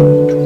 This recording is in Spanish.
Amén.